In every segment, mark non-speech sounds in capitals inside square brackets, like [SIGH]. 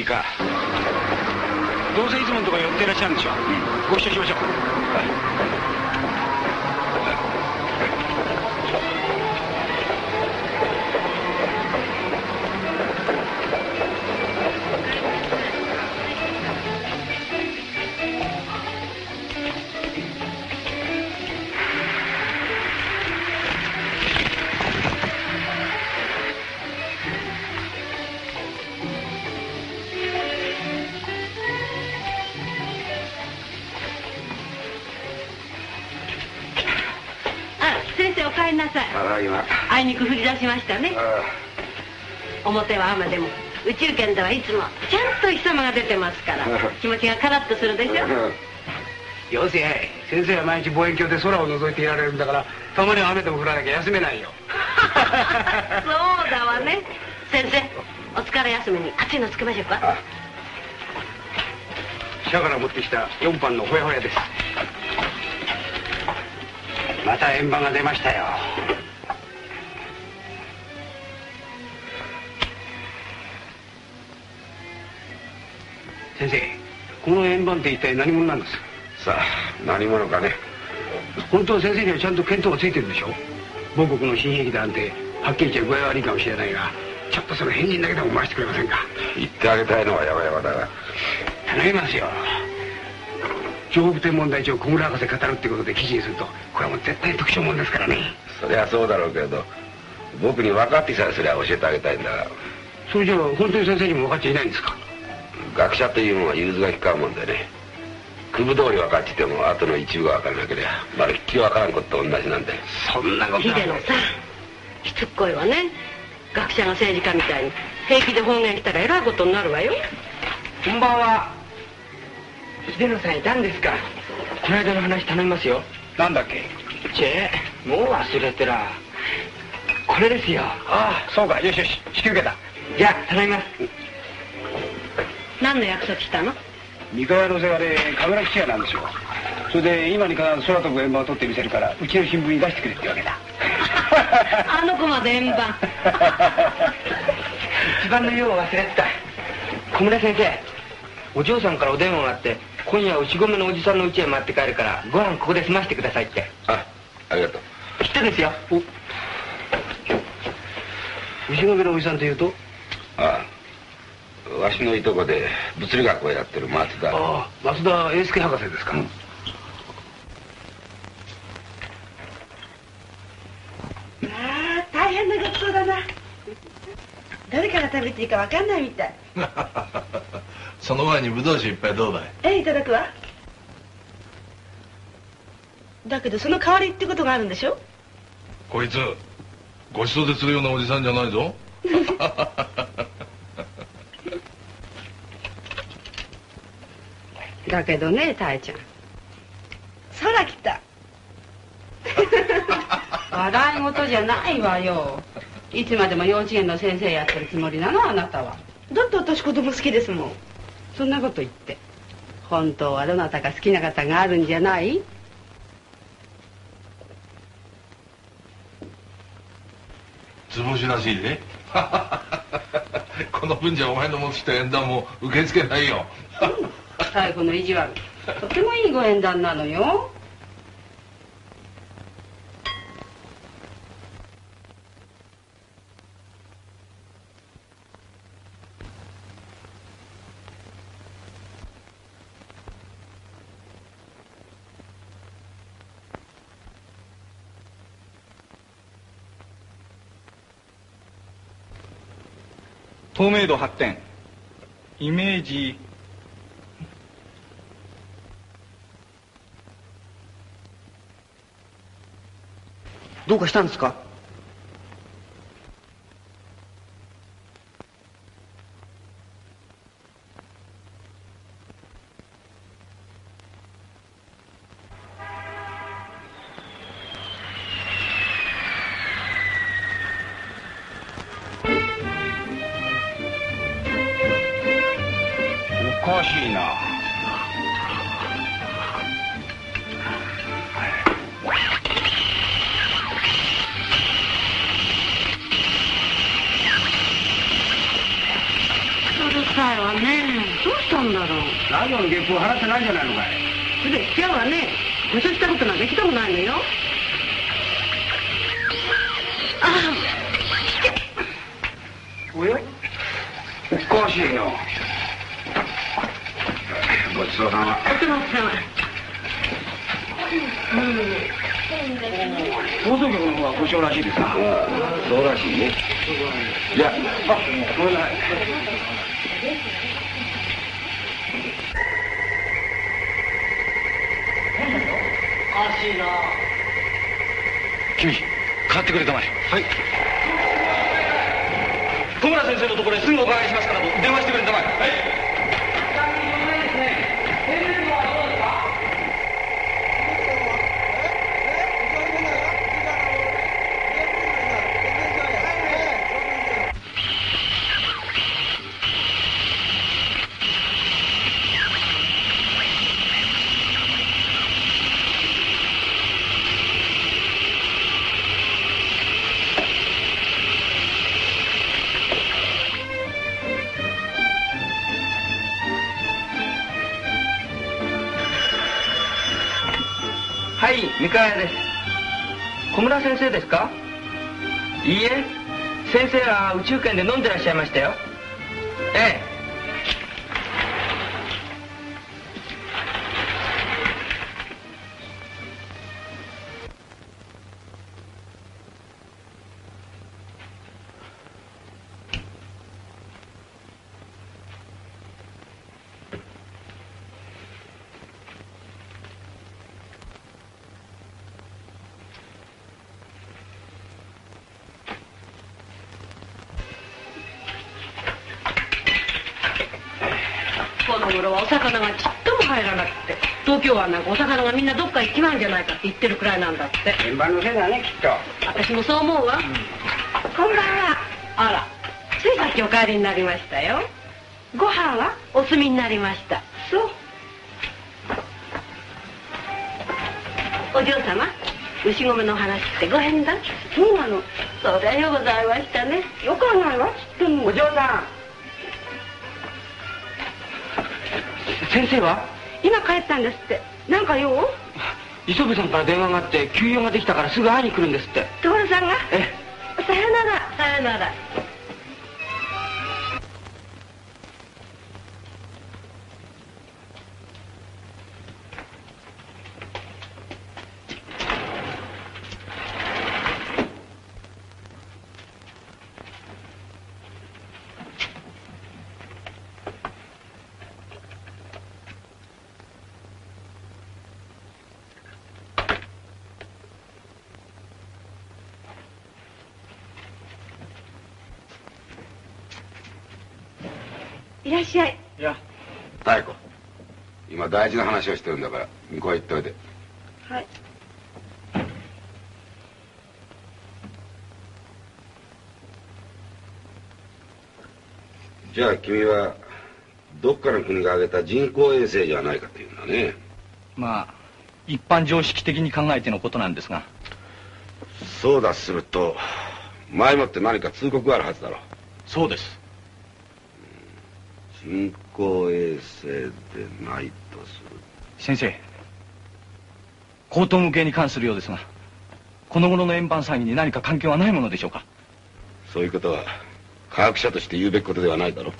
君か。どうせいつものとこ寄っていらっしゃるんでしょ、ご一緒しましょう、あいにく降り出しましたね。表は雨でも。宇宙圏ではいつもちゃんと日様が出てますから。気持ちがカラッとするでしょ？よせ先生は毎日望遠鏡で空を覗いていられるんだからたまには雨でも降らなきゃ休めないよ。そうだわね。先生お疲れ休みに。熱いのつけましょうか？社から持ってきた4班のほやほやです。また円盤が出ましたよ先生この円盤って一体何者なんです？さあ何者かね。本当は先生にはちゃんと見当がついてるでしょ？母国の新兵器だなんてはっきり言っちゃ具合悪いかもしれないがちょっとその変人だけでも回してくれませんか？言ってあげたいのはやばやばだが頼みますよ。上部天文台長小村博士語るってことで記事にするとこれはもう絶対特徴もんですからね。そりゃそうだろうけど僕に分かってさえすりゃ教えてあげたいんだ。がそれじゃあ本当に先生にも分かっちゃいないんですか？学者というものは融通が利かんもんでね。区部通り分かってても後の一部が分からなければまるっきり分からんことと同じなんで。そんなこと秀野さんしつっこいわね。学者が政治家みたいに。平気で方言したらえらいことになるわよ。こんばんは秀野さんいたんですか。この間の話頼みますよ。なんだっけ？チェもう忘れてら。これですよ。ああそうか。よしよし。引き受けた。じゃあ頼みます何の約束したの？三河屋の世話でカメラ基地屋なんですよ。それで今に必ず空飛ぶ円盤を撮ってみせるからうちの新聞に出してくれってわけだ。あの子まで円盤。[LAUGHS] 一番の用を忘れてた。小村先生お嬢さんからお電話があって今夜牛込のおじさんの家へ回って帰るからご飯ここで済ませてくださいって。あありがとう。知ってですよ。牛込のおじさんというと？ああわしのいとこで物理学をやってる松田。ああ増田英介博士ですか、ああ大変な学校だな。誰から食べていいか分かんないみたい。[LAUGHS] その前にブドウ酒一杯どうだい？えいただくわ。だけどその代わりってことがあるんでしょ？こいつごちそうでするようなおじさんじゃないぞ [LAUGHS] だけどねたえちゃん。空来た。[LAUGHS] 笑い事じゃないわよ。いつまでも幼稚園の先生やってるつもりなのあなたは。だって私子供好きですもん。そんなこと言って。本当はどなたか好きな方があるんじゃない？図星らしいね [LAUGHS] この分じゃお前の持ってきた縁談も受け付けないよ最後の意地悪。とてもいいご縁談なのよ。透明度発展。イメージどうかしたんですか？おかしいな。したんだろう。ラジオの月報払ってないんじゃないのかい。それで引き合うわねご所したことなんか一度もないのよ。あおや？おかしいなごちそうさま。あお手持ちさん放送局の方は故障らしいですなああそうらしいね。じゃああごめんなさい君買ってくれたまえ。はい。小村先生のところへすぐお伺いしますからと電話してくれたまえ。はい先生ですか？いいえ。先生は宇宙圏で飲んでらっしゃいましたよ。東京湾なんかお魚がみんなどっか行っちまうんじゃないかって言ってるくらいなんだって。円盤のせいだねきっと。私もそう思うわ、こんばんは。あら。ついさっきお帰りになりましたよ。ご飯はお済みになりました。そう。お嬢様牛込の話ってご縁だそうなの。そりゃようございましたね。よくはないわきっともお嬢さん。先生は？今帰ったんですってなんか用磯部さんから電話があって休養ができたからすぐ会いに来るんですって。所さんが？え。さよならさよならいらっしゃいいや妙子今大事な話をしてるんだから向こうへ行っておいではい。じゃあ君はどっかの国が挙げた人工衛星じゃないかっていうんだね。まあ一般常識的に考えてのことなんですが。そうだとすると前もって何か通告があるはずだろう。そうです人工衛星でないとする。先生高等無形に関するようですがこの頃の円盤詐欺に何か関係はないものでしょうか？そういうことは科学者として言うべきことではないだろう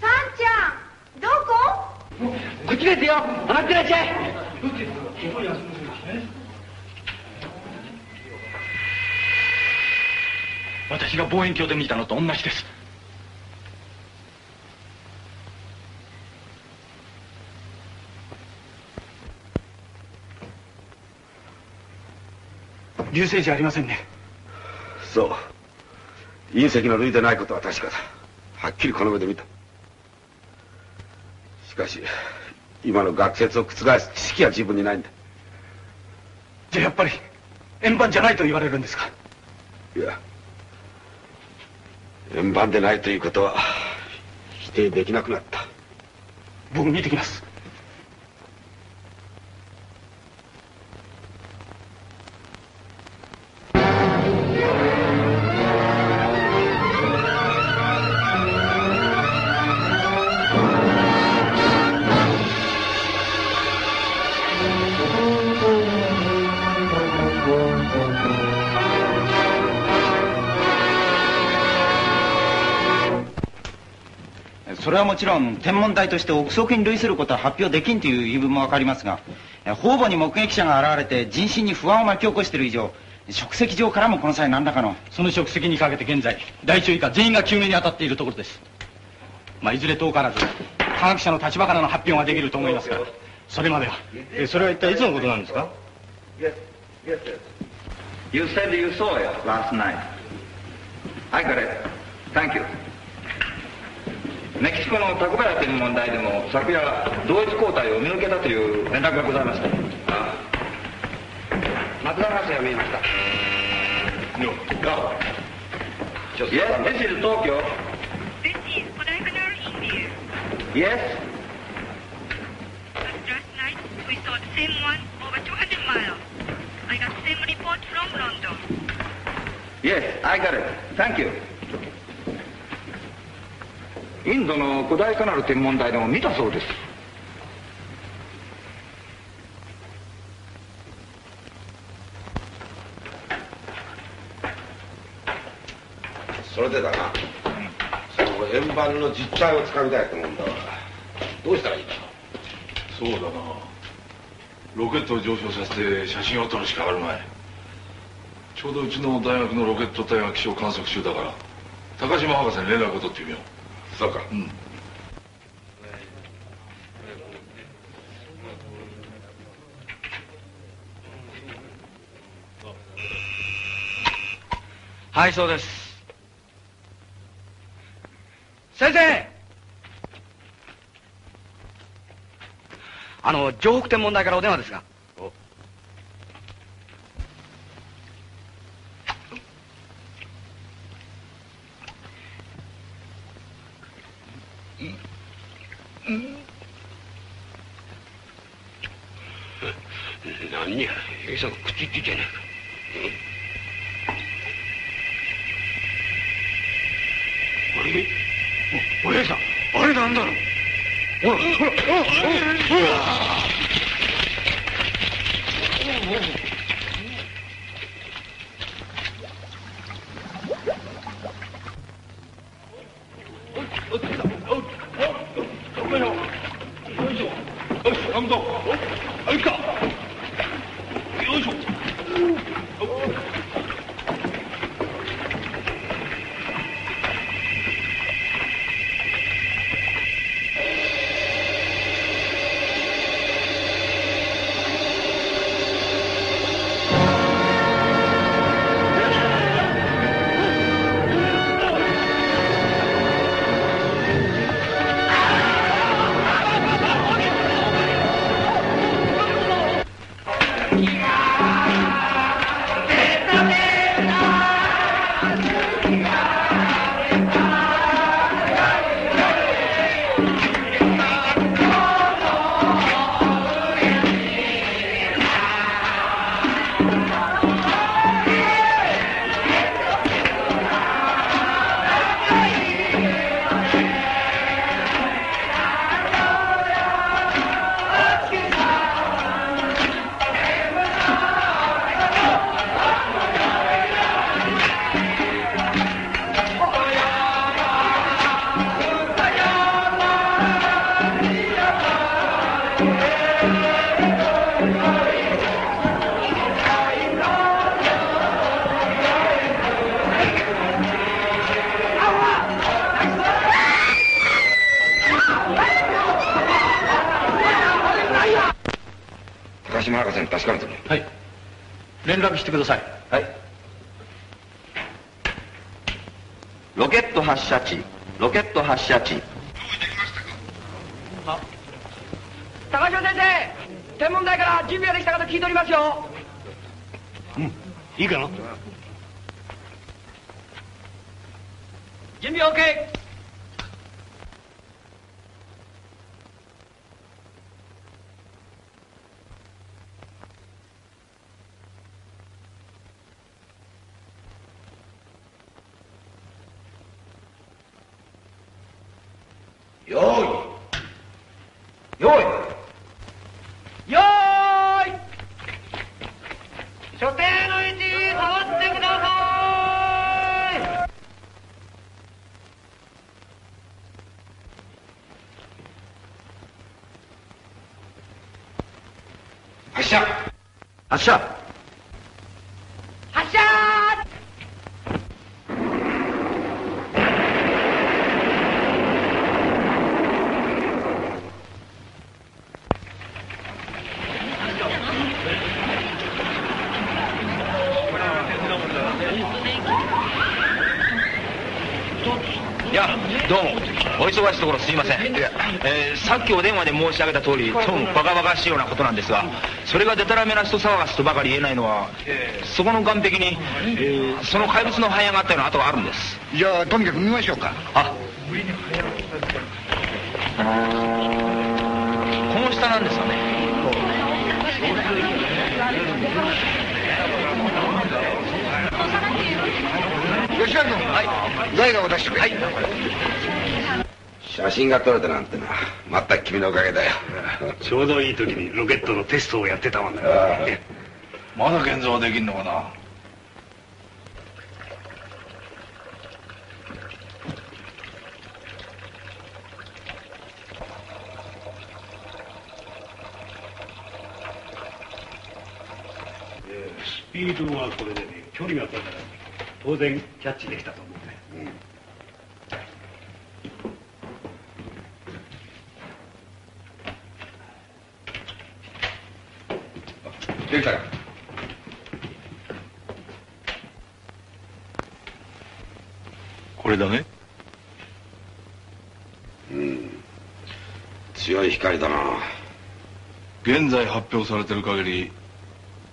さんちゃんどここっちですよ上がってらっしゃい私が望遠鏡で見たのと同じです。流星じゃありませんね。そう。隕石の類でないことは確かだ。はっきりこの目で見た。しかし今の学説を覆す知識は自分にないんだ。じゃあやっぱり円盤じゃないと言われるんですか？いや円盤でないということは否定できなくなった。僕見てきます。もちろん天文台として憶測に類することは発表できんという言い分もわかりますが方々に目撃者が現れて人心に不安を巻き起こしている以上職責上からもこの際何らかのその職責にかけて現在大中以下全員が救命に当たっているところですまあいずれ遠からず科学者の立場からの発表ができると思いますがそれまではえそれは一体いつのことなんですか？You said you saw it last night. I got it. Thank you. メキシコのタコバヤ天文台でも昨夜同一交代を見抜けたという連絡がございました松田博士が見えました No. Yes, this is Tokyo. This is Kodaikanal, India. Yes, But last night we saw the same one over 200 miles. I got the same report from London. yes, I got it. Thank you. インドの古代カナル天文台でも見たそうです。それでだな、その円盤の実態をつかみたいと思うんだがどうしたらいいんだ？そうだな。ロケットを上昇させて写真を撮るしかあるまい。ちょうどうちの大学のロケット隊が気象観測中だから高島博士に連絡を取ってみようそうか。うん。はいそうです。先生。あの城北天文台からお電話ですが何や。餌が口ってじゃな。いかあれ？おおやさんあれなんだろう？ほらほらほらほら高ください。はい。ロケット発射地ロケット発射地高島先生天文台から準備ができたかと聞いておりますよいいかな準備 OK よーいよーいよーい所定の位置触ってください発射発射発射いやどうもお忙しいところすいませんえーさっきお電話で申し上げた通りどうもバカバカしいようなことなんですがそれがデタラメな人騒がすとばかり言えないのはそこの岸壁に、えーその怪物の灰があったような跡があるんです。じゃあとにかく見ましょうか。あ。この下なんですかね。吉原君はい。ガイガを出してくれ。はい写真が撮れたなんてな。全く君のおかげだよ。ちょうどいい時にロケットのテストをやってたもんだああ。まだ現像はできんのかな？えースピードはこれでね距離が出たら当然キャッチできたと思うね。できたかこれだねうん。強い光だな。現在発表されてる限り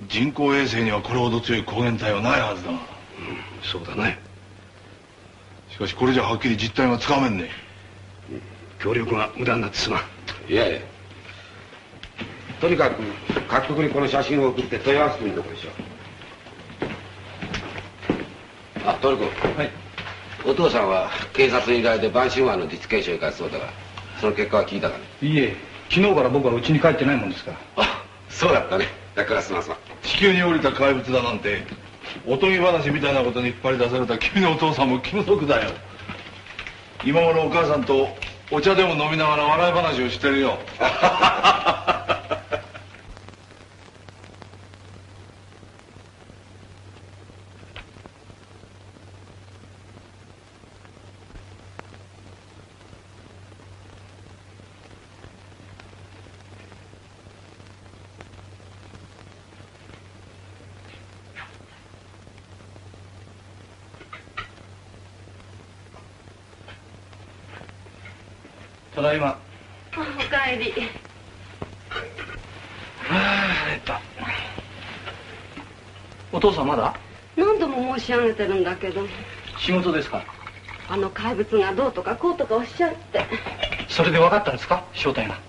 人工衛星にはこれほど強い光源体はないはずだ。そうだね。しかしこれじゃはっきり実態がつかめんね。協力が無駄になってすまん。いやいやとにかく各国にこの写真を送って問い合わせてみるとこでしょう。あトル君はい。お父さんは警察依頼で晩春湾の実験所へ行かそうだがその結果は聞いたかね？いいえ。昨日から僕は家に帰ってないもんですから。あそうだったね。だからすまんすまん。地球に降りた怪物だなんておとぎ話みたいなことに引っ張り出された君のお父さんも気の毒だよ。今頃お母さんとお茶でも飲みながら笑い話をしてるよ [LAUGHS] ただいまおかえりお父さんまだ何度も申し上げてるんだけど。仕事ですか？あの怪物がどうとかこうとかおっしゃって。それで分かったんですか？正体が。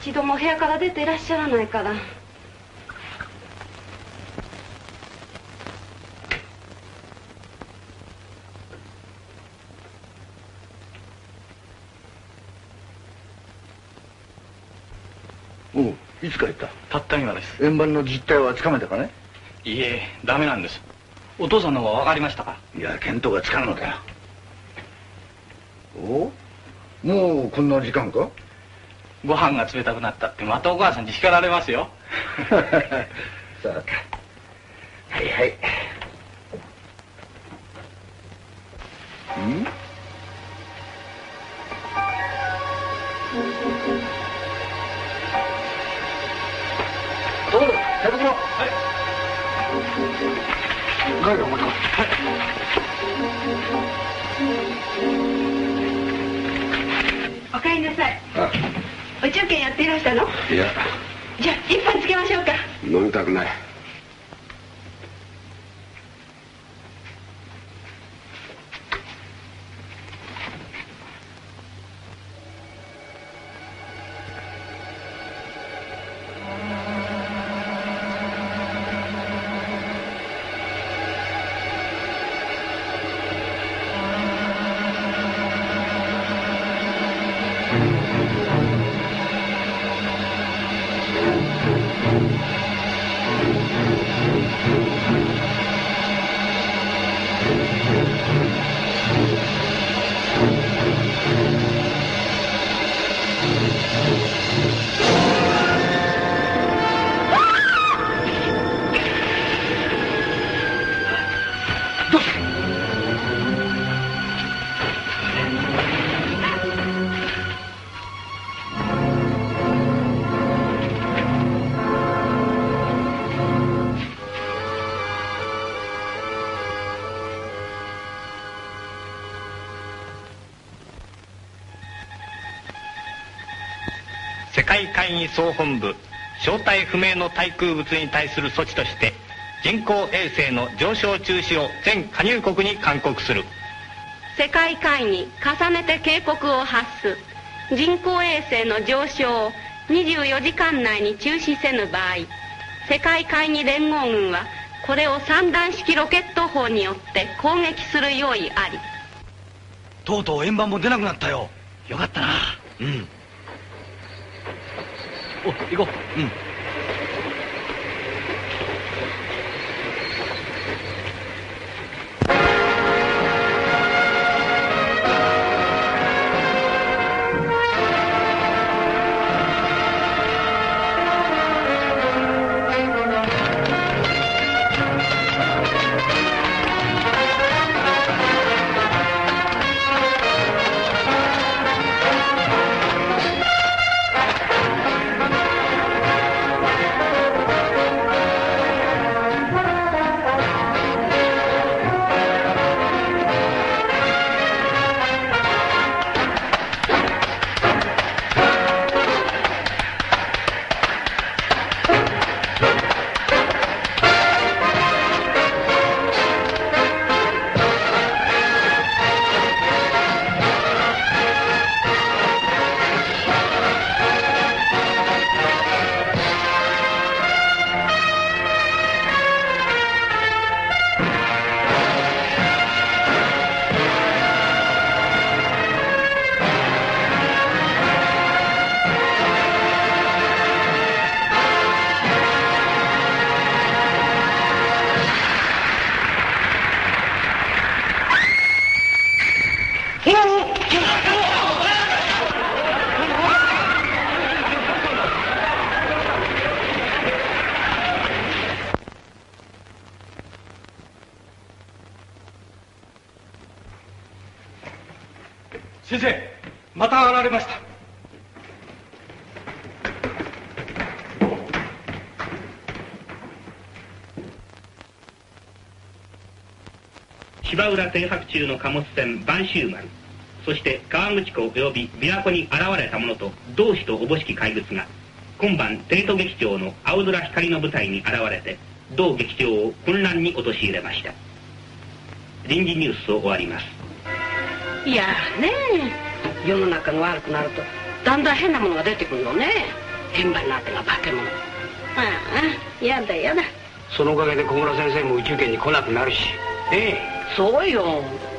一度も部屋から出ていらっしゃらないから。おういつ帰った？たった今です。円盤の実態はつかめたかね？いいえダメなんですお父さんの方は分かりましたか？いや見当がつかんのだよ。お？もうこんな時間か？ご飯が冷たくなったってまたお母さんに叱られますよ。[LAUGHS] そうか。はいはい。ん？どうぞ手袋はいガイガお前かおかえりなさい。あ宇宙券やっていらしたの？いや。じゃあ一杯つけましょうか。飲みたくない総本部正体不明の対空物に対する措置として人工衛星の上昇中止を全加入国に勧告する。世界会議重ねて警告を発す。人工衛星の上昇を24時間内に中止せぬ場合。世界会議連合軍はこれを三段式ロケット砲によって攻撃する用意あり。とうとう円盤も出なくなったよ。よかったな。うんお行こう浦停泊中の貨物船播州丸そして川口湖及び琵琶湖に現れた者と同志とおぼしき怪物が今晩帝都劇場の青空光の舞台に現れて同劇場を混乱に陥れました臨時ニュースを終わりますいやねえ世の中が悪くなるとだんだん変なものが出てくるのね円盤なんてが化け物ああやだやだそのおかげで小村先生も宇宙圏に来なくなるしねえそう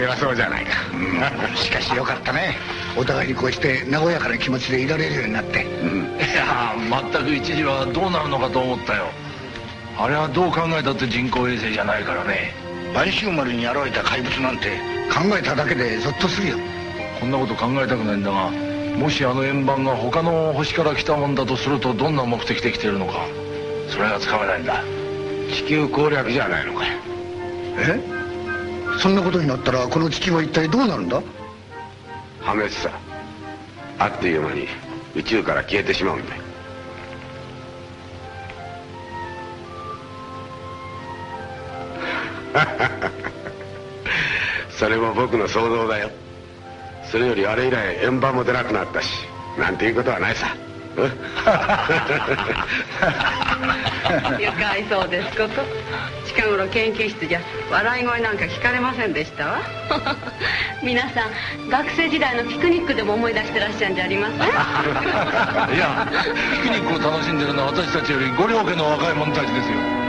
いかにも平和そうじゃないか、しかしよかったね。お互いにこうして和やかな気持ちでいられるようになって、いや全く一時はどうなるのかと思ったよ。あれはどう考えたって人工衛星じゃないからね。晩秋丸に現れた怪物なんて考えただけでゾッとするよ。こんなこと考えたくないんだがもしあの円盤が他の星から来たもんだとするとどんな目的で来てるのか。それがつかめないんだ。地球攻略じゃないのかえ？そんなことになったらこの地球は一体どうなるんだ？破滅さあっという間に宇宙から消えてしまうんだ。よ [LAUGHS] それも僕の想像だよ。それよりあれ以来円盤も出なくなったしなんていうことはないさ。[LAUGHS] 愉快そうですこと。近頃研究室じゃ笑い声なんか聞かれませんでしたわ。[LAUGHS] 皆さん学生時代のピクニックでも思い出してらっしゃるんじゃありません？いやピクニックを楽しんでるのは私たちより五両家の若い者たちですよ。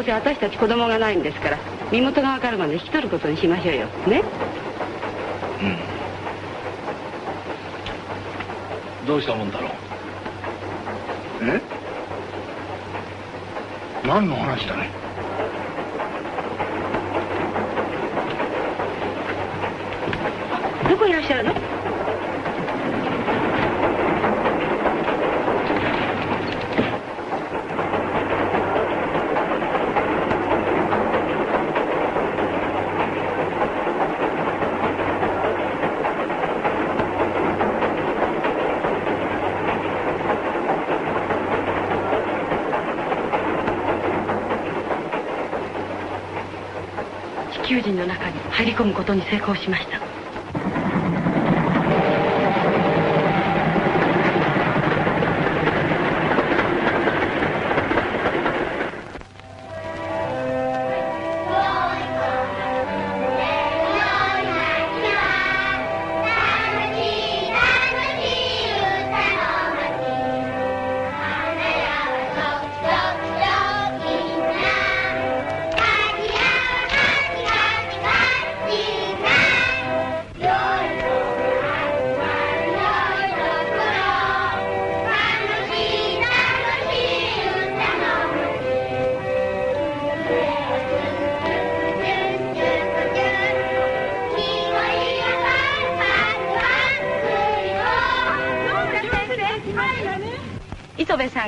うせ私たち子供がないんですから身元が分かるまで引き取ることにしましょうよ。ね？うん。どうしたもんだろう？え？何の話だね？ことに成功しました。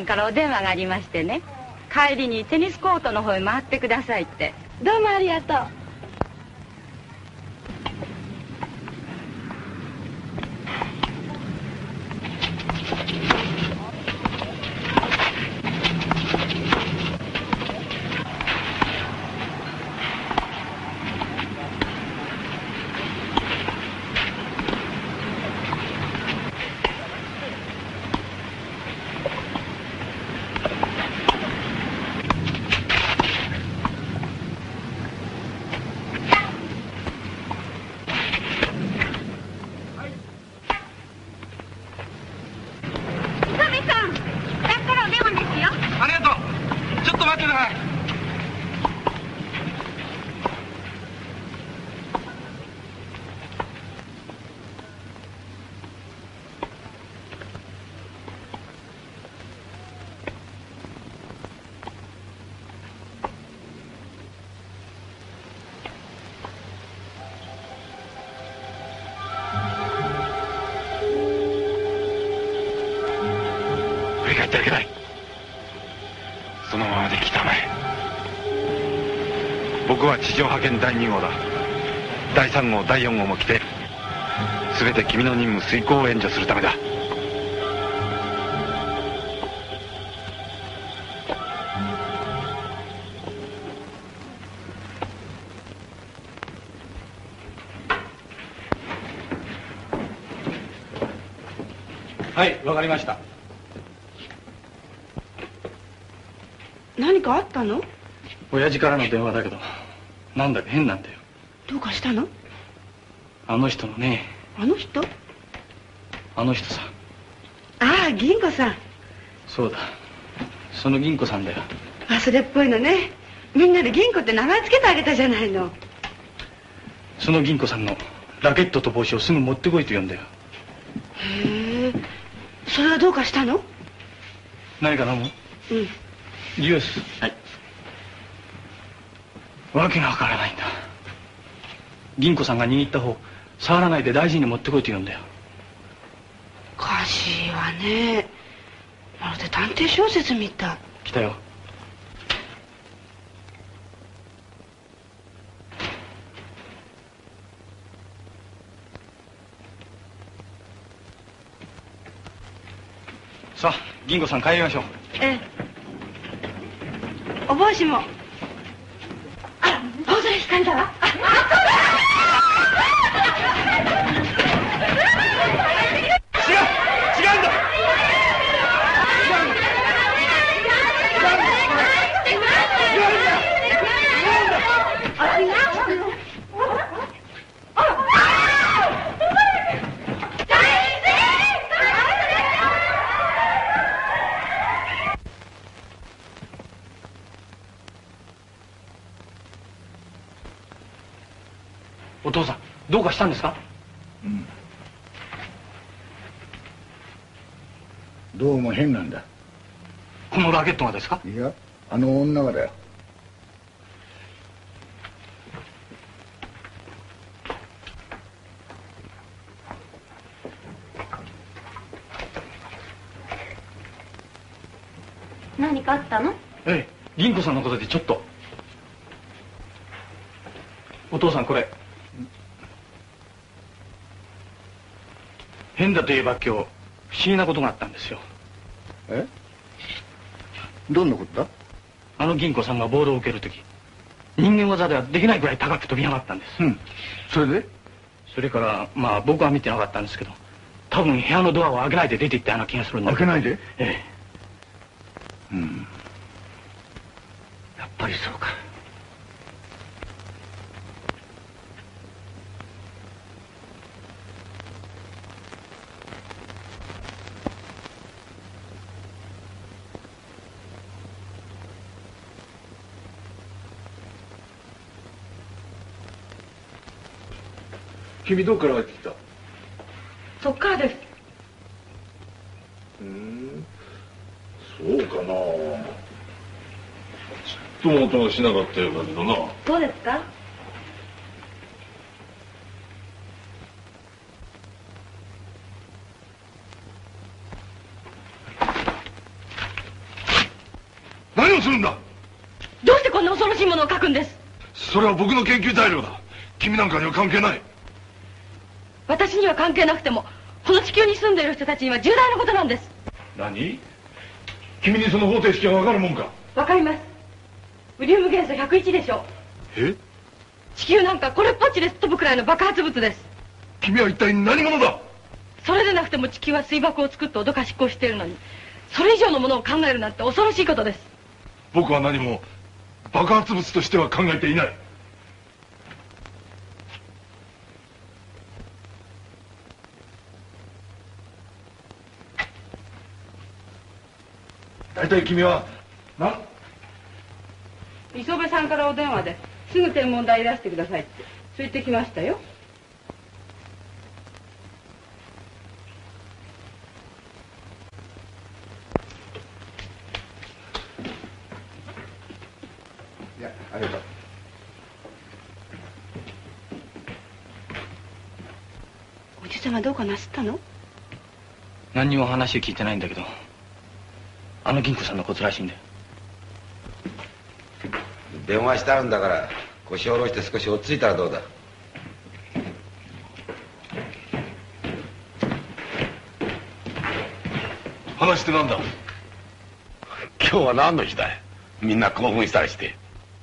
んからお電話がありましてね。帰りにテニスコートの方へ回ってくださいって。どうもありがとう。5は地上派遣第2号だ。第3号第4号も来ている全て君の任務遂行を援助するためだ。はいわかりました。何かあったの？親父からの電話だけど。なんだか変なんだよ。どうかしたの？あの人のね。あの人？あの人さ。ああ銀子さん。そうだ。その銀子さんだよ。忘れっぽいのね。みんなで銀子って名前つけてあげたじゃないの。その銀子さんのラケットと帽子をすぐ持ってこいと言うんだよ。へえ。それはどうかしたの？何か飲むうん。ジュース。はいわけがわからないんだ。銀子さんが握った方触らないで大事に持ってこいと言うんだよ。おかしいわね。まるで探偵小説みた。い来たよ。さあ銀子さん帰りましょう。ええ。お帽子も青空光だわ違う違うんだお父さんどうかしたんですか？どうも変なんだ。このラケットがですか？いやあの女がだよ。何かあったの？ええ銀子さんのことでちょっと。お父さんこれ変だといえば今日不思議なことがあったんですよ。え？どんなことだ？あの銀子さんがボールを受ける時人間技ではできないぐらい高く飛び上がったんです。うん。それで？それからまあ僕は見てなかったんですけど多分部屋のドアを開けないで出て行ったような気がするんだ開けないで？えうんやっぱりそうか君どっから入ってきた？そっからです。うんそうかな。ちっとも音がしなかったようだけどな。どうですか？何をするんだ？どうしてこんな恐ろしいものを書くんです？それは僕の研究材料だ。君なんかには関係ない。私には関係なくてもこの地球に住んでいる人たちには重大なことなんです。何？君にその方程式がわかるもんか？わかります。ウリウム元素101でしょ。え？地球なんかこれっぽっちで飛ぶくらいの爆発物です。君は一体何者だ？それでなくても地球は水爆を作って脅かしっこしているのにそれ以上のものを考えるなんて恐ろしいことです。僕は何も爆発物としては考えていない大体君はな磯部さんからお電話ですぐ天文台いらしてくださいって。そう言ってきましたよ。いやありがとう。おじ様どうかなすったの？何にも話を聞いてないんだけどあの銀行さんのことらしいんだよ。電話してあるんだから腰を下ろして少し落ち着いたらどうだ？話ってなんだ？今日は何の日だい？みんな興奮したりして。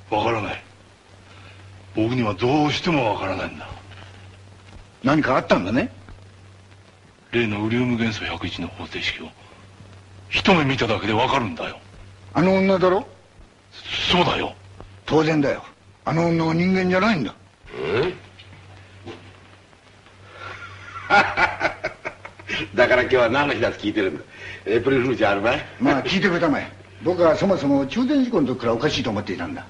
わからない。僕にはどうしてもわからないんだ。何かあったんだね？例のウリウム元素101の方程式を一目見ただけでわかるんだよ。あの女だろ？そうだよ。当然だよ。あの女は人間じゃないんだ。うん [LAUGHS] だから今日は何の日だって聞いてるんだ？エイプリルフールじゃあるまい？まあ聞いてくれたまえ。僕はそもそも中電事故の時からおかしいと思っていたんだ。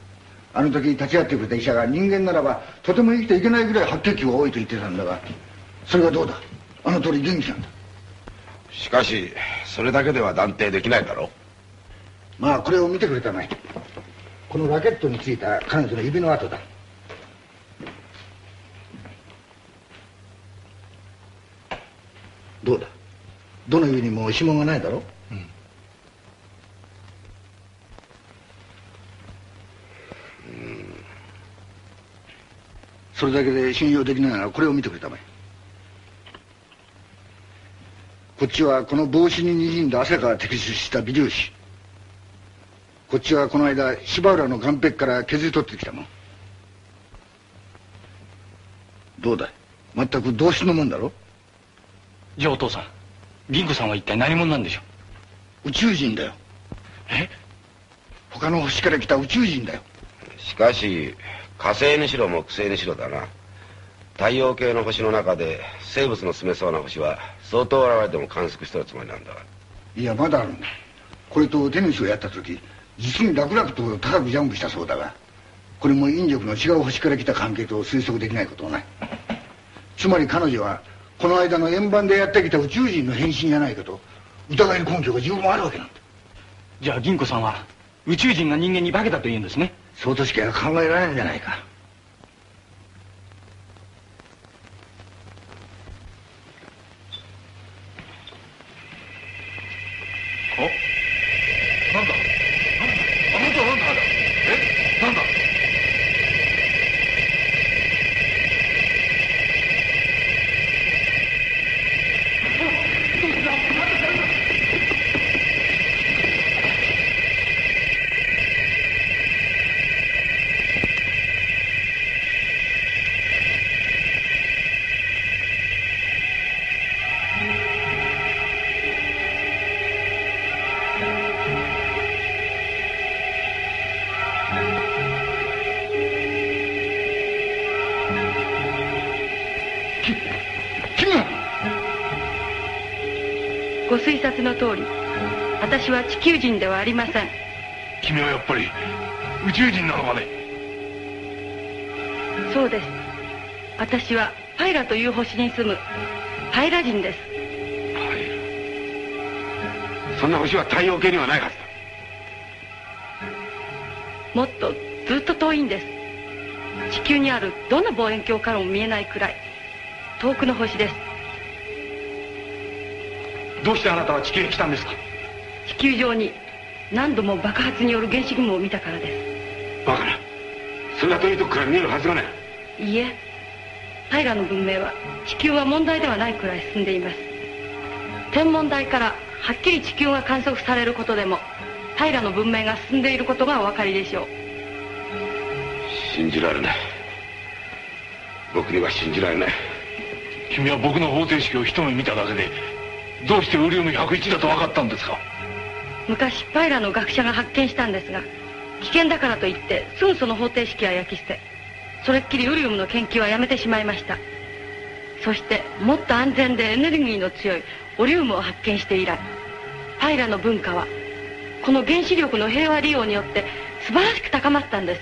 あの時立ち会ってくれた医者が人間ならばとても生きていけないぐらい白血球が多いと言ってたんだがそれがどうだ？あの通り元気なんだしかしそれだけでは断定できないだろまあこれを見てくれたまえ。このラケットについた彼女の指の跡だ。どうだ？どの指にも指紋がないだろそれだけで信用できないならこれを見てくれたまえこっちはこの帽子に滲んだ汗から摘出した微粒子。こっちはこの間芝浦の岸壁から削り取ってきたもん。どうだい？全く同質のもんだろ？じゃあお父さん銀子さんは一体何者なんでしょ宇宙人だよ。え？他の星から来た宇宙人だよ。しかし火星にしろ木星にしろだな。太陽系の星の中で生物の住めそうな星は相当我々でも観測してるつもりなんだ。いやまだあるんだ。これとテニスをやった時実に楽々と高くジャンプしたそうだがこれも引力の違う星から来た関係と推測できないことはない。つまり彼女はこの間の円盤でやってきた宇宙人の変身じゃないかと疑える根拠が十分あるわけなんだ。じゃあ銀子さんは宇宙人が人間に化けたというんですね。そうとしか考えられないんじゃないか私は地球人ではありません。君はやっぱり宇宙人なのかね？そうです。私はパイラという星に住む。パイラ人です。そんな星は太陽系にはないはずだ。もっとずっと遠いんです。地球にあるどの望遠鏡からも見えないくらい。遠くの星です。どうしてあなたは地球に来たんですか？地球上に何度も爆発による原子雲を見たからでバカなそんな遠いとこから見えるはずがない。すいいえ。平の文明は地球は問題ではないくらい進んでいます。天文台からはっきり地球が観測されることでも平の文明が進んでいることがお分かりでしょう。信じられない。僕には信じられない。君は僕の方程式を一目見ただけでどうしてウリウム101だと分かったんですか？昔パイラの学者が発見したんですが危険だからといってすぐその方程式は焼き捨てそれっきりウリウムの研究はやめてしまいました。そしてもっと安全でエネルギーの強いオリウムを発見して以来パイラの文化はこの原子力の平和利用によって素晴らしく高まったんです。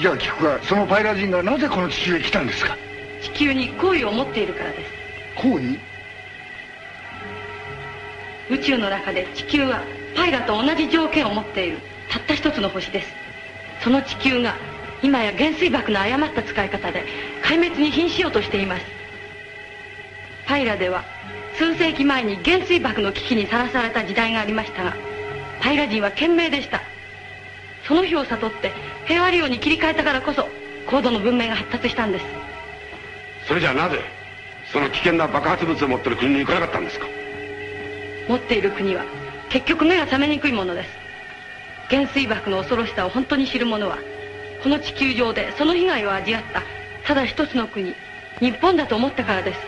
じゃあ聞くがそのパイラ人がなぜこの地球へ来たんですか？地球に好意を持っているからです。好意？宇宙の中で地球はパイラと同じ条件を持っている。たった一つの星です。その地球が今や原水爆の誤った使い方で壊滅に瀕しようとしています。パイラでは数世紀前に原水爆の危機にさらされた時代がありましたがパイラ人は賢明でした。その日を悟って平和利用に切り替えたからこそ高度の文明が発達したんです。それじゃあなぜその危険な爆発物を持ってる国に行かなかったんですか？持っている国は結局目が覚めにくいものです。原水爆の恐ろしさを本当に知る者はこの地球上でその被害を味わったただ一つの国日本だと思ったからです。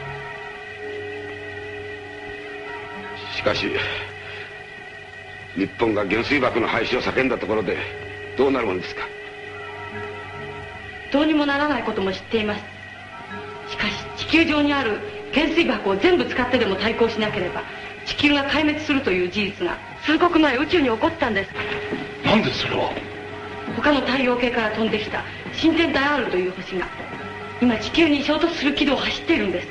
しかし日本が原水爆の廃止を叫んだところでどうなるもんですか？どうにもならないことも知っています。しかし地球上にある原水爆を全部使ってでも対抗しなければ地球が壊滅するという事実が数国前宇宙に起こったんです。なんでそれは？他の太陽系から飛んできた新天体 R という星が今地球に衝突する軌道を走っているんです。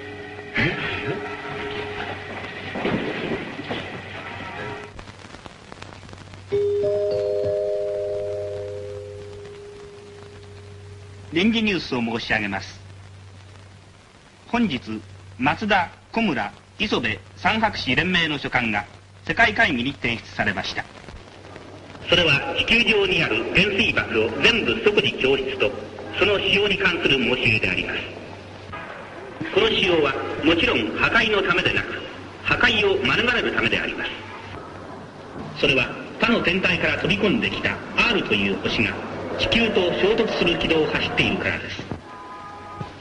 臨時ニュースを申し上げます本日松田小村磯部三博士連盟の書簡が世界会議に提出されました。それは地球上にある原水爆を全部即時教室とその使用に関する申し入れであります。この使用はもちろん破壊のためでなく破壊を免れるためであります。それは他の天体から飛び込んできた R という星が地球と衝突する軌道を走っているからです。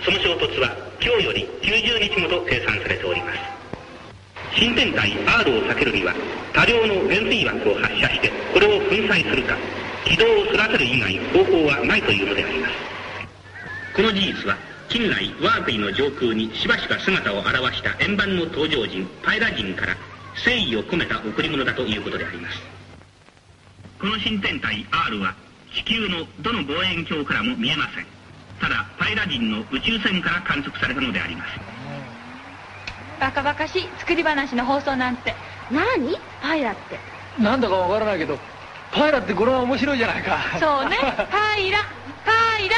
その衝突は今日より90日後と計算されております。新天体 R を避けるには多量の原水爆を発射してこれを粉砕するか軌道をそらせる以外方法はないというのであります。この事実は近来我が国の上空にしばしば姿を現した円盤の登場人パイラ人から誠意を込めた贈り物だということであります。この新天体 R は地球のどの望遠鏡からも見えません。ただパイラ人の宇宙船から観測されたのでありますバカバカしい作り話の放送なんて。何？パイラって。なんだかわからないけどパイラってこれは面白いじゃないか。そうね。[LAUGHS] パイラ。パイラ。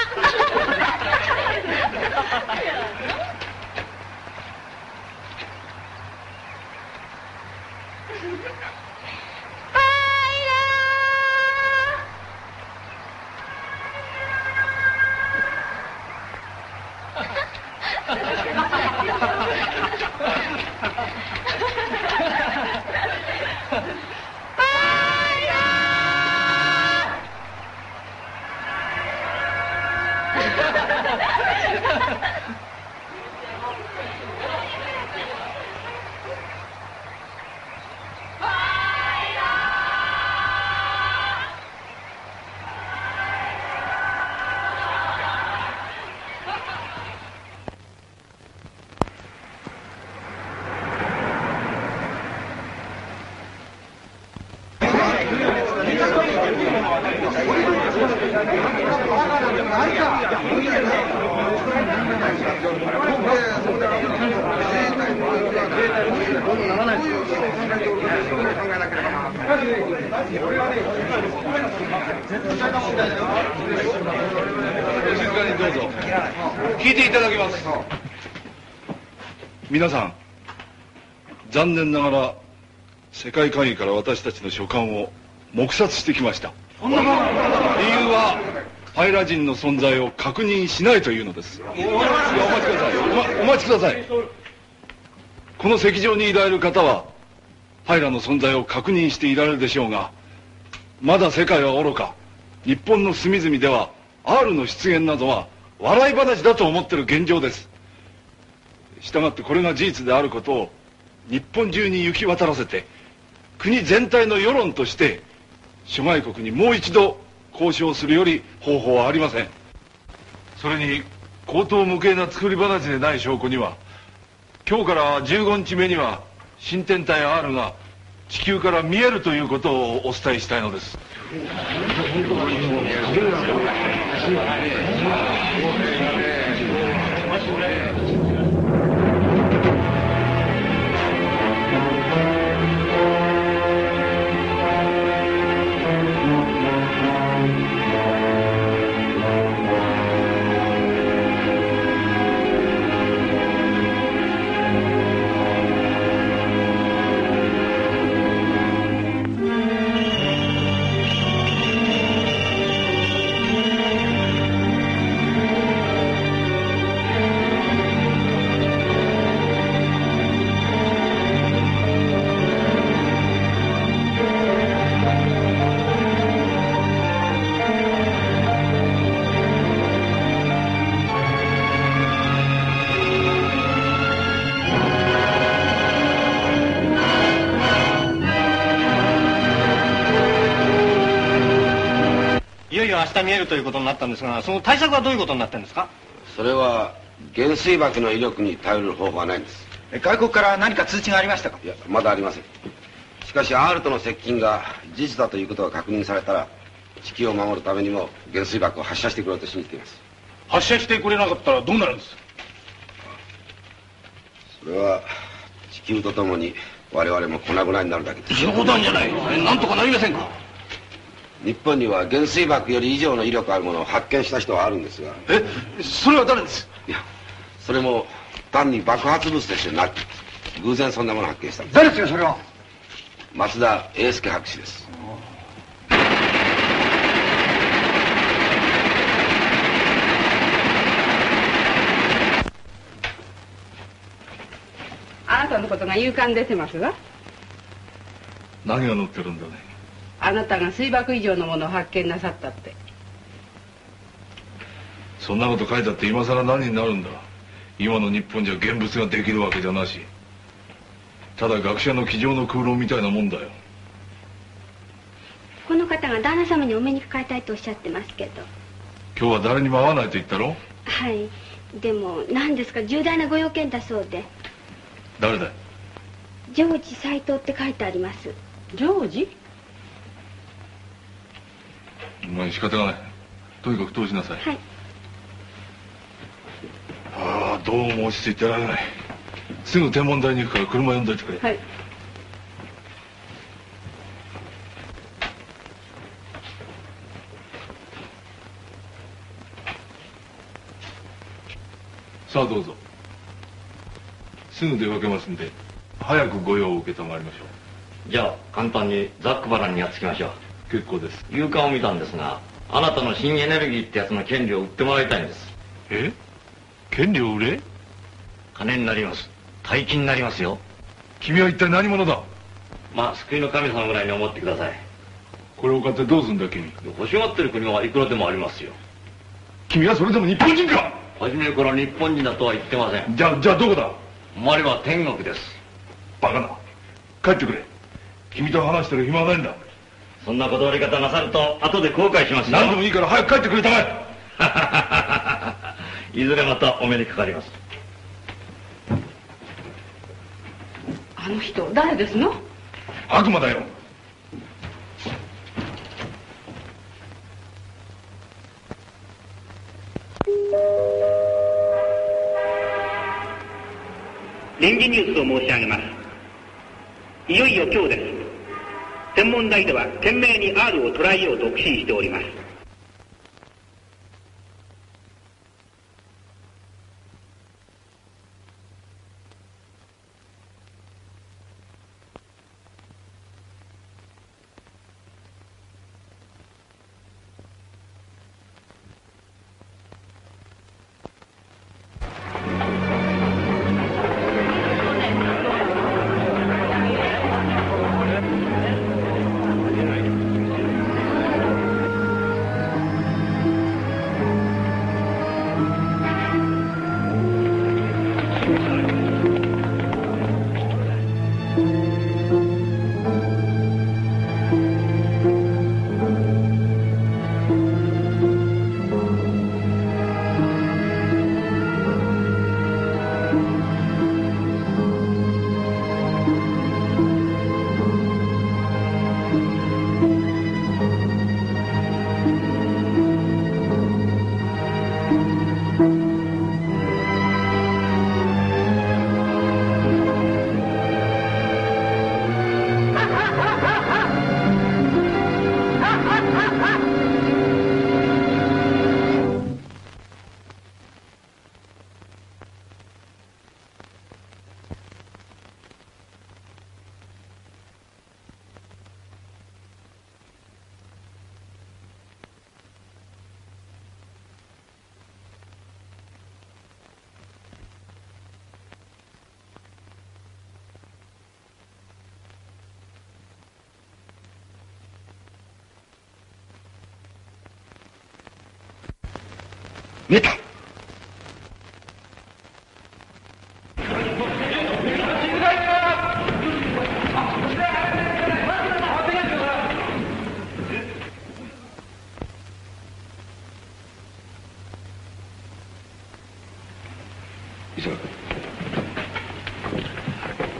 静 [LAUGHS] かにどうぞ聞いていただきます皆さん残念ながら世界会議から私たちの書簡を黙殺してきました。理由はパイラ人の存在を確認しないというのです。お待ちください。お,、ま、お待ちください。この席上にいられる方はパイラの存在を確認していられるでしょうがまだ世界は愚か。日本の隅々では R の出現などは笑い話だと思ってる現状です。したがってこれが事実であることを日本中に行き渡らせて国全体の世論として諸外国にもう一度交渉するより方法はありません。それに荒唐無稽な作り話でない証拠には今日から15日目には新天体 R が地球から見えるということをお伝えしたいのです。が明日見えるということになったんですがその対策はどういうことになってるんですか？それは減衰爆の威力に頼る方法はないんです。外国から何か通知がありましたか？いやまだありません。しかし R との接近が事実だということが確認されたら地球を守るためにも減衰爆を発射してくれると信じています。発射してくれなかったらどうなるんです？それは地球とともに我々も粉々になるだけです。冗談じゃない。なんとかなりませんか？日本には減衰爆より以上の威力あるものを発見した人はあるんですが。えそれは誰です？いやそれも単に爆発物としてなく偶然そんなものを発見した誰ですよそれは？松田英介博士です。あなたのことが勇敢出てますわ。何が載ってるんだね？あなたが水爆以上のものを発見なさったって。そんなこと書いたって今さら何になるんだ。今の日本じゃ現物ができるわけじゃなし。ただ学者の机上の空論みたいなもんだよ。この方が旦那様にお目にかかりたいとおっしゃってますけど。今日は誰にも会わないと言ったろ？はい。でも何ですか重大なご用件だそうで。誰だい？ジョージ斎藤って書いてあります。ジョージ？まあ仕方がない。とにかく通しなさい。はい。ああどうも落ち着いてられない。すぐ天文台に行くから車呼んどいてくれ。はい。さあどうぞ。すぐ出かけますんで早くご用を承りましょじゃあ簡単にざっくばらんにやっつきましょう結構です。勇敢を見たんですがあなたの新エネルギーってやつの権利を売ってもらいたいんです。え？権利を売れ？金になります。大金になりますよ。君は一体何者だ？まあ救いの神様ぐらいに思ってください。これを買ってどうするんだ君？欲しがってる国はいくらでもありますよ。君はそれでも日本人か？初めから日本人だとは言ってません。じゃあじゃあどこだ？生まれは天国です。バカな。帰ってくれ。君と話してる暇はないんだそんな断り方なさると後で後悔しますよ。何でもいいから早く帰ってくれたまえ。[LAUGHS] いずれまたお目にかかります。あの人誰ですの？悪魔だよ。臨時ニュースを申し上げます。いよいよ今日です天文台では懸命に R を捉えようと苦心しております。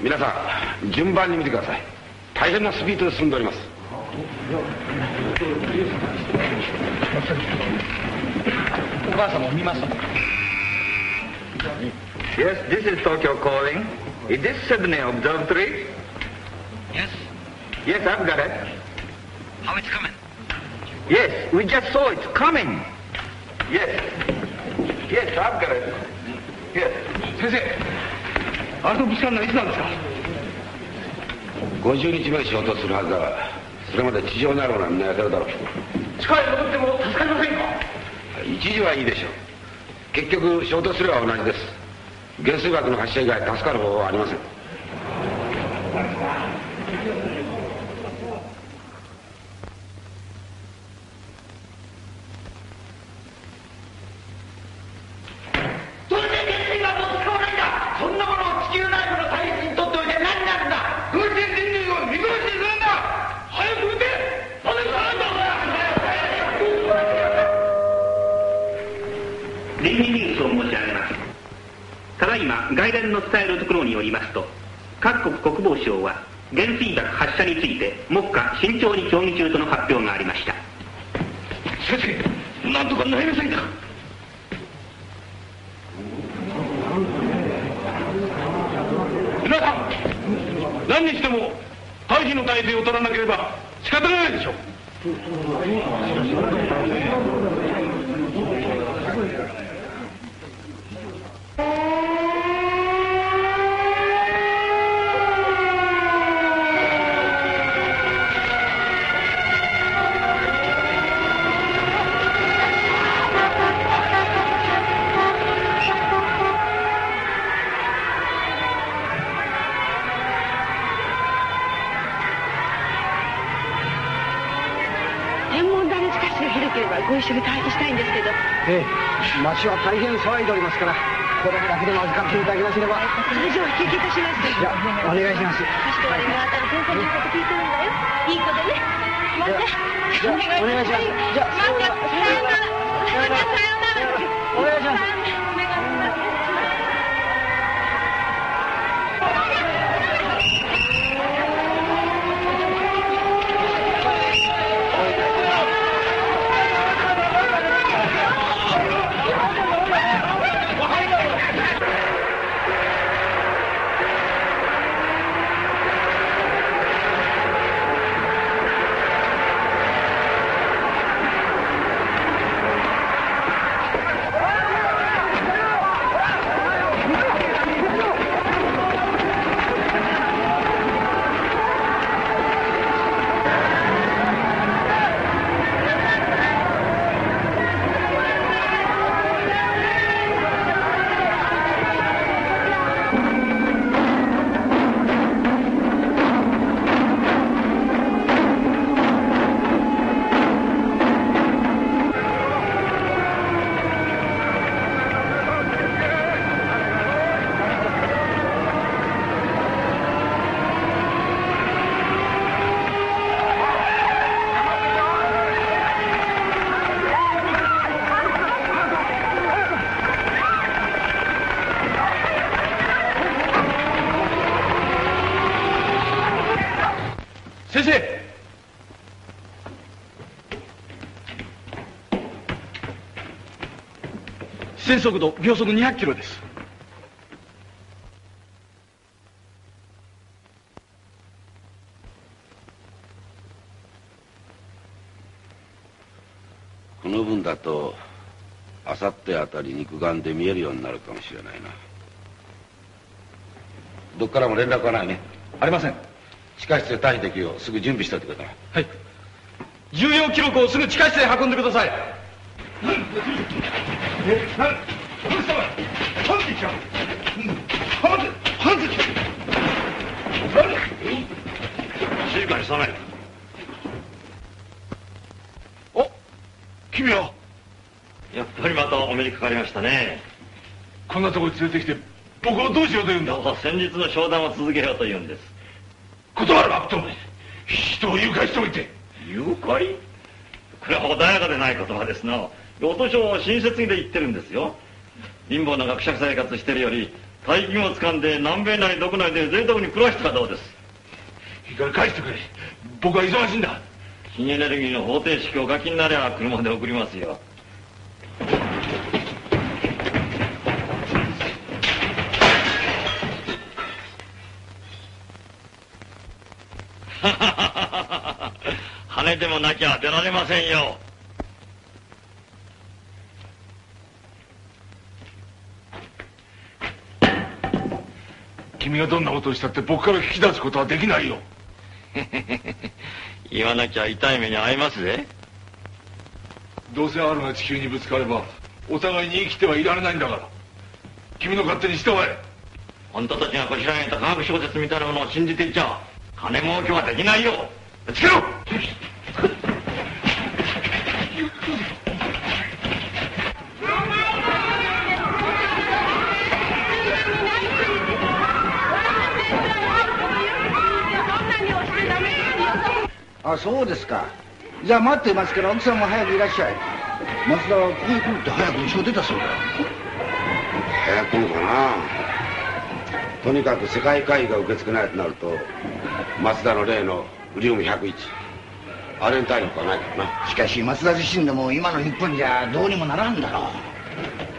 皆さん順番に見てください大変なスピードで進んでおりますお母様を見ました Yes, this is Tokyo calling. Is this Sydney Observatory? Yes. Yes, I've got it. How it's coming? Yes, we just saw it's coming. Yes. Yes, I've got it. Yes. 先生あれとぶつかるのはいつなんですか？50日目に衝突するはずだがそれまで地上にあるものはみんな焼けるだろう地下へ戻っても助かりませんか？一時はいいでしょう。結局衝突すれば同じです。原水爆の発射以外助かる方法はありません視線速度秒速200キロです。この分だとあさってあたり肉眼で見えるようになるかもしれないな。どっからも連絡はないね。ありません。地下室で退避できるようすぐ準備しておいてください。はい。重要記録をすぐ地下室へ運んでくださいえなこれ様ハンデちゃんハンデハンデちゃん静かにさない君はやっぱりまたお目にかかりましたね。こんなところに連れてきて僕をどうしようと言うんだ？先日の商談を続けようと言うんです。断る悪党め人を誘拐しておいて。誘拐？これは穏やかでない言葉ですなお年を親切にで言ってるんですよ。貧乏な学者生活してるより大金を掴んで南米なりどこなりで贅沢に暮らしたらどうです？いいから返してくれ。僕は忙しいんだ。新エネルギーの方程式を書きになりゃ車で送りますよ [LAUGHS] 跳ねてもなきゃ出られませんよ。君がどんなことをしたって僕から聞き出すことはできないよ。[LAUGHS] 言わなきゃ痛い目に遭いますぜ。どうせ R が地球にぶつかればお互いに生きてはいられないんだから。君の勝手にしてまえ。あんたたちがこしらえた科学小説みたいなものを信じていちゃ金儲けはできないよ。つけろ。あそうですか。じゃあ待ってますから奥さんも早くいらっしゃい。松田はここに来るって早く後ろ出たそうだ。早く来るかな。とにかく世界会議が受け付けないとなると松田の例のウリウム101あれに体力はないからな。しかし松田自身でも今の日本じゃどうにもならんだろう。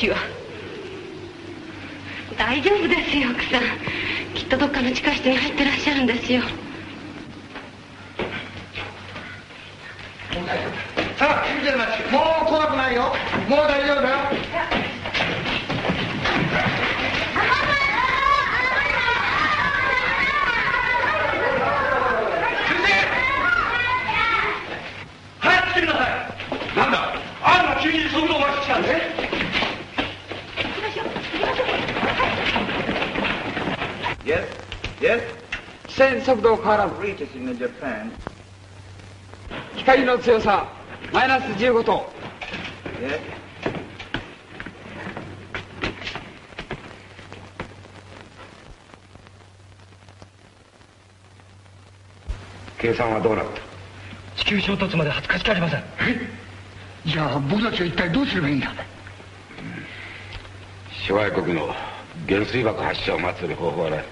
私は。大丈夫ですよ奥さん。きっとどっかの地下室に入ってらっしゃるんですよさあ見てますもう怖くないよもう大丈夫だよ早く来てくださいなんだアンが急に速度を増してきたんです Yes, yes. 線速度から.光の強さマイナス15と。Yes. 計算はどうなった？地球衝突まで20日しかありませんじゃあ僕たちは一体どうすればいいんだ？諸外国の原水爆発射を待つ方法はない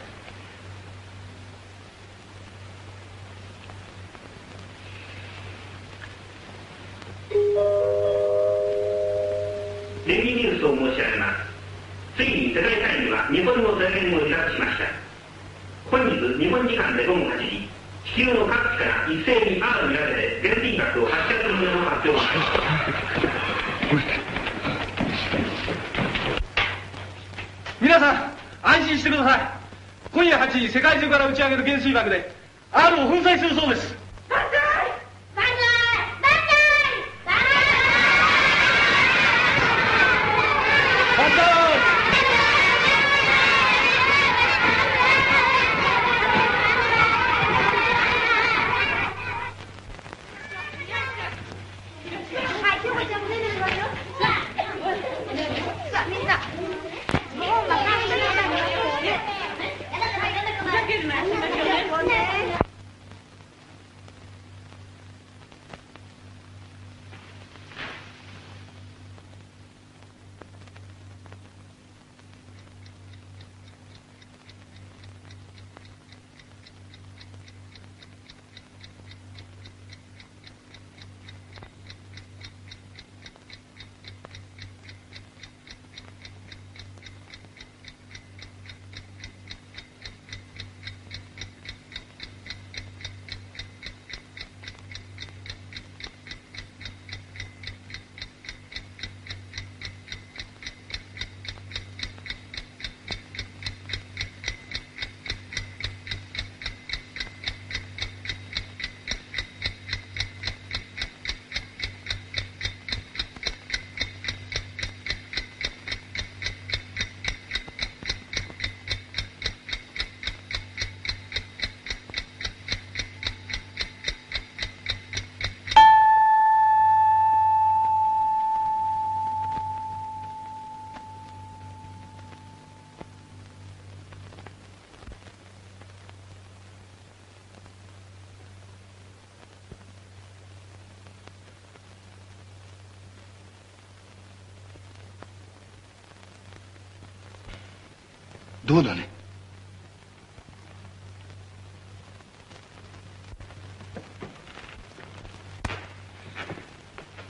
どうだね？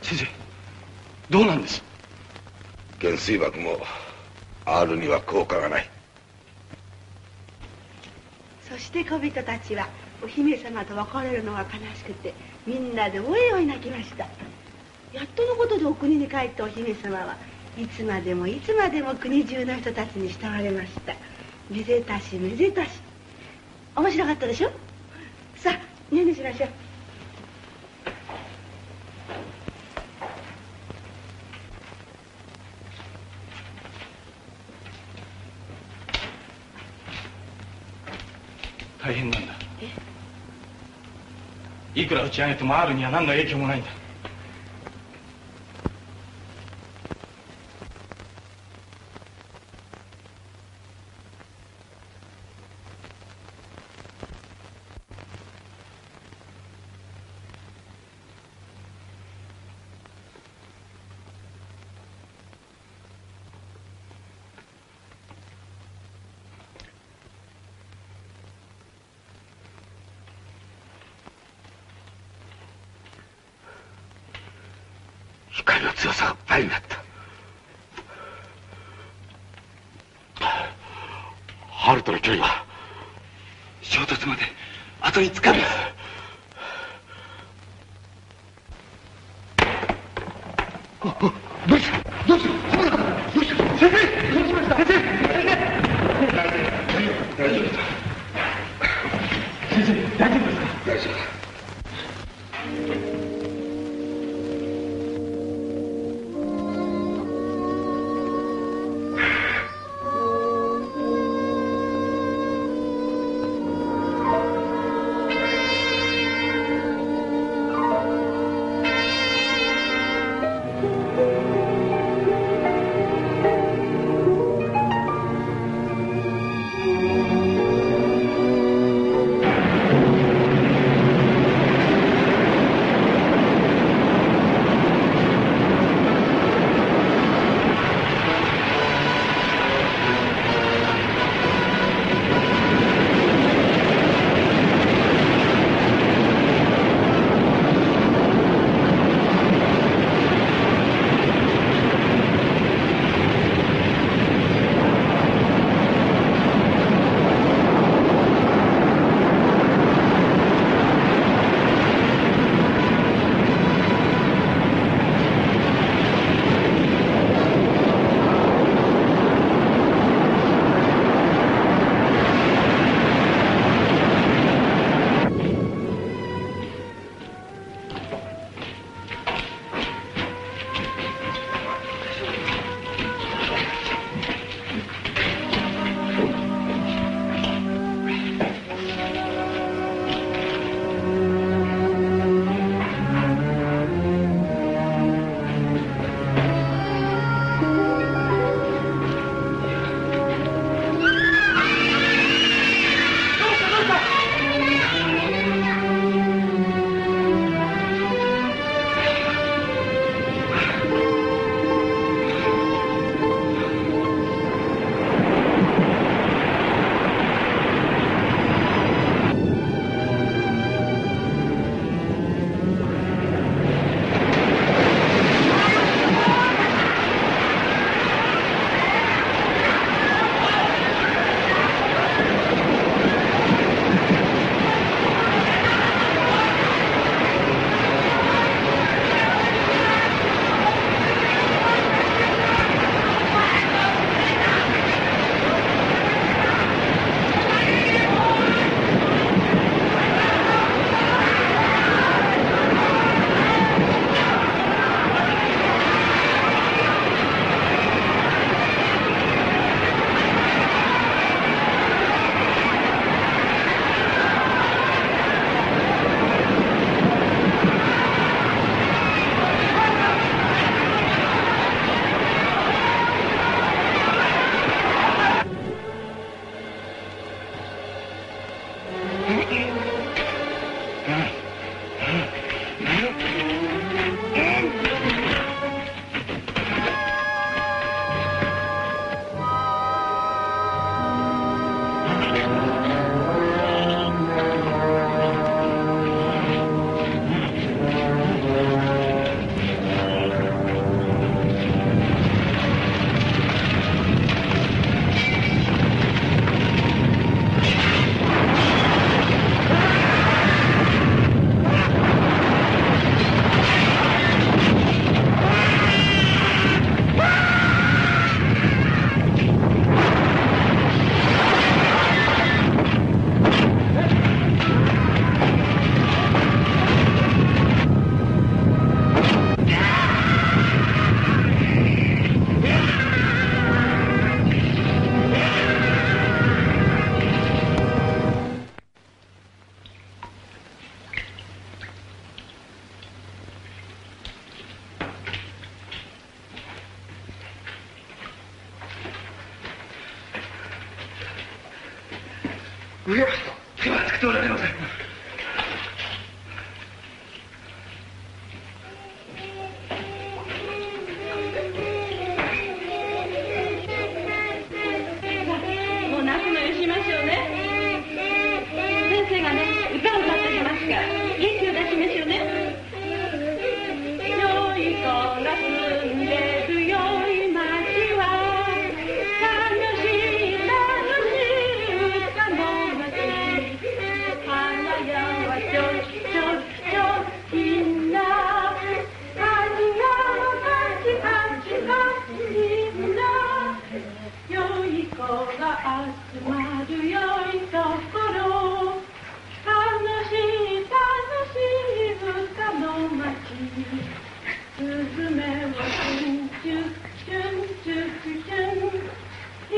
先生どうなんです？原水爆も R には効果がない。そして小人たちはお姫様と別れるのが悲しくてみんなでおいおい泣きました。やっとのことでお国に帰ったお姫様はいつまでもいつまでも国中の人たちに慕われましためでたしめでたし。面白かったでしょ？さあねんねしましょう。大変なんだ。いくら打ち上げても R には何の影響もないんだ光の強さが倍になったハルとの距離は衝突まであと5日です。どうした？どうした？浜田君どうした？先生どうしました？先生。大丈夫だ先生大丈夫。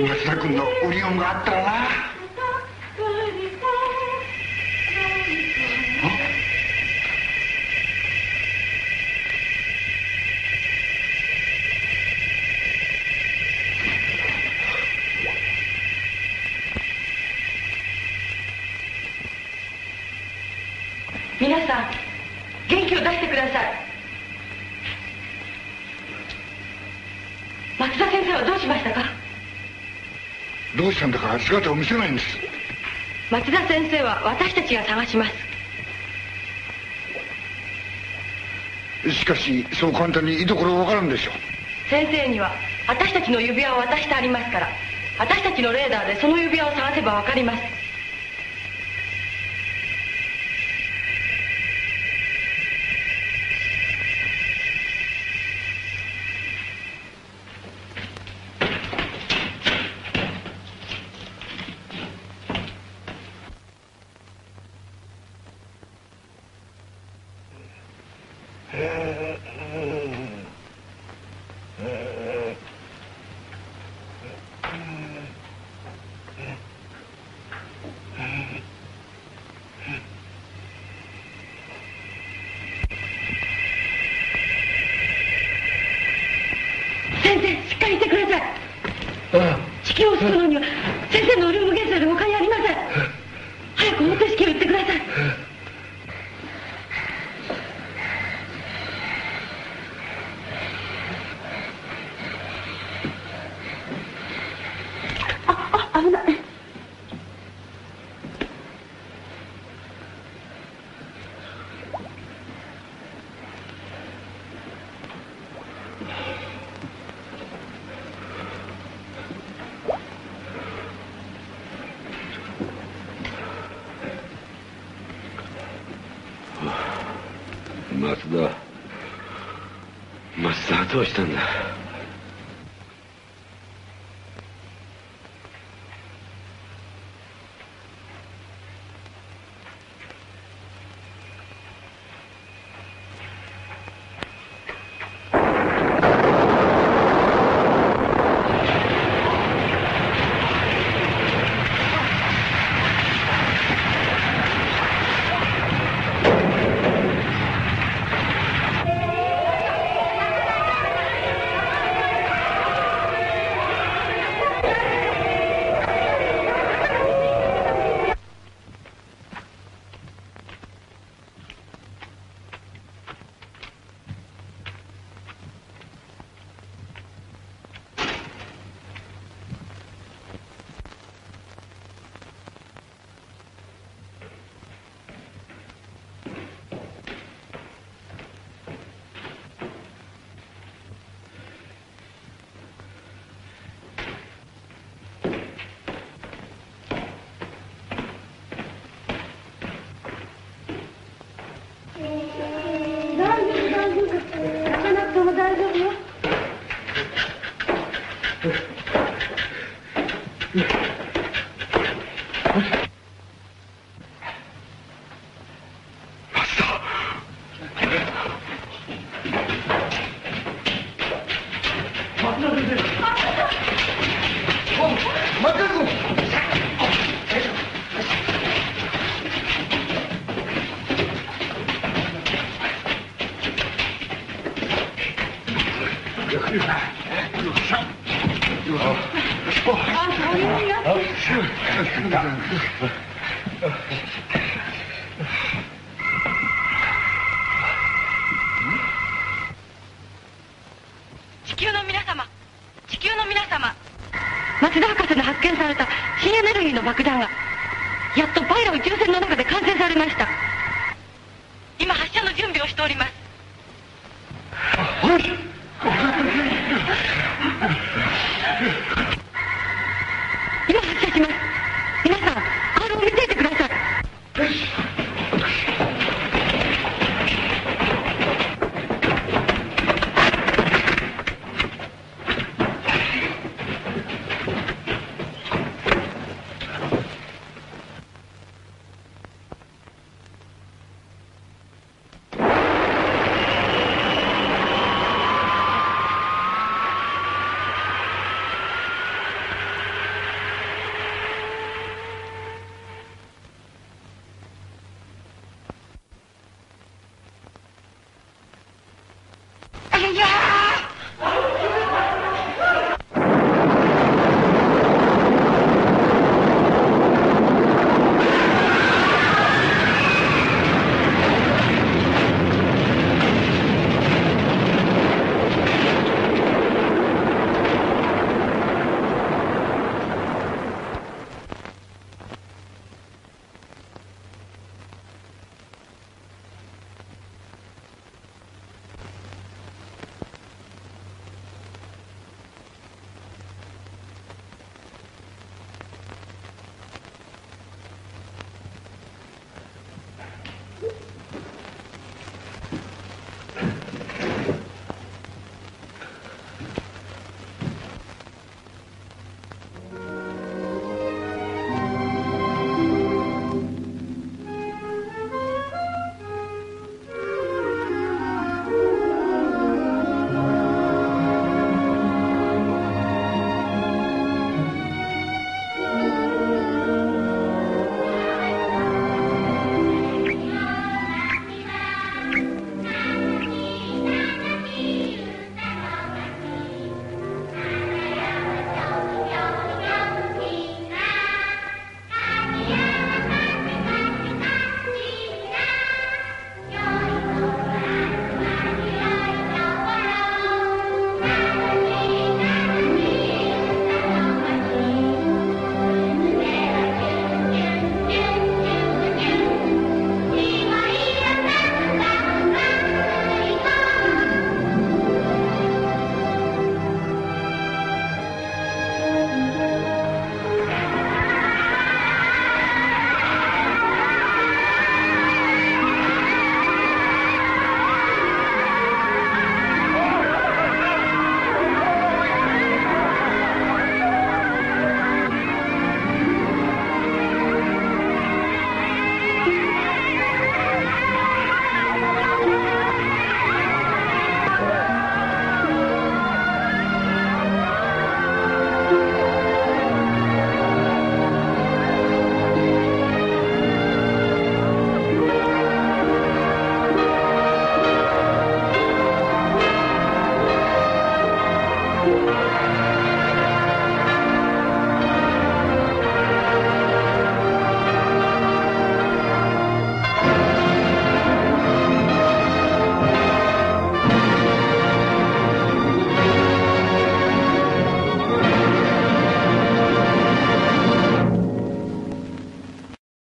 松田君のオリオンがあったらな。姿を見せないんです。松田先生は私たちが探します。しかしそう簡単に居所わかるんでしょう。先生には私たちの指輪を渡してありますから私たちのレーダーでその指輪を探せばわかります。Hadi.